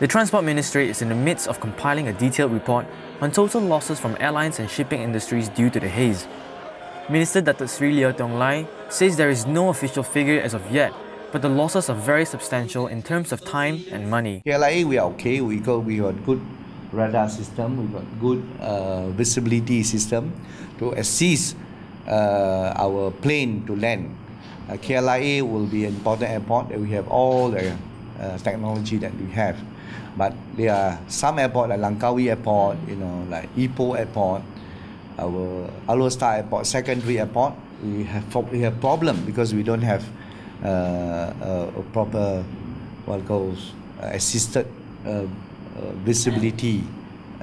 The Transport Ministry is in the midst of compiling a detailed report on total losses from airlines and shipping industries due to the haze. Minister Datuk Sri Liow Tiong Lai says there is no official figure as of yet, but the losses are very substantial in terms of time and money. KLIA, we are okay. We got we got good radar system. We got good uh, visibility system to assist uh, our plane to land. Uh, KLIA will be an important airport. that We have all the uh, technology that we have. But there are some airport like Langkawi Airport, you know, like Ipoh Airport, our Alor Setar Airport, secondary airport. We have we have problem because we don't have uh, a, proper what goes uh, assisted uh, uh, visibility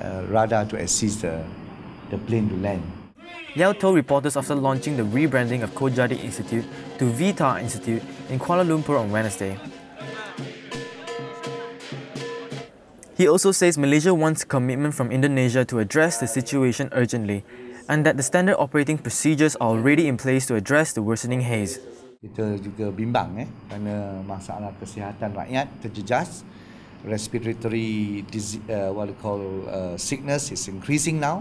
uh, radar to assist the, the plane to land. Liow told reporters after launching the rebranding of Kojadi Institute to VTAR Institute in Kuala Lumpur on Wednesday. He also says Malaysia wants commitment from Indonesia to address the situation urgently and that the standard operating procedures are already in place to address the worsening haze. Kita juga bimbang eh kerana masalah kesihatan rakyat terjejas. Respiratory disease, uh, what we call uh, sickness is increasing now.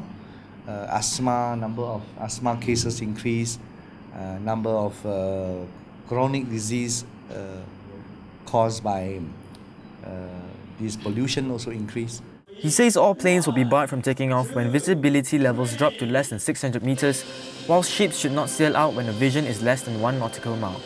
Uh, asthma number of asthma cases increase. Uh, number of uh, chronic disease uh, caused by uh, this pollution also increase. He says all planes will be barred from taking off when visibility levels drop to less than 600 meters, while ships should not sail out when the vision is less than one nautical mile.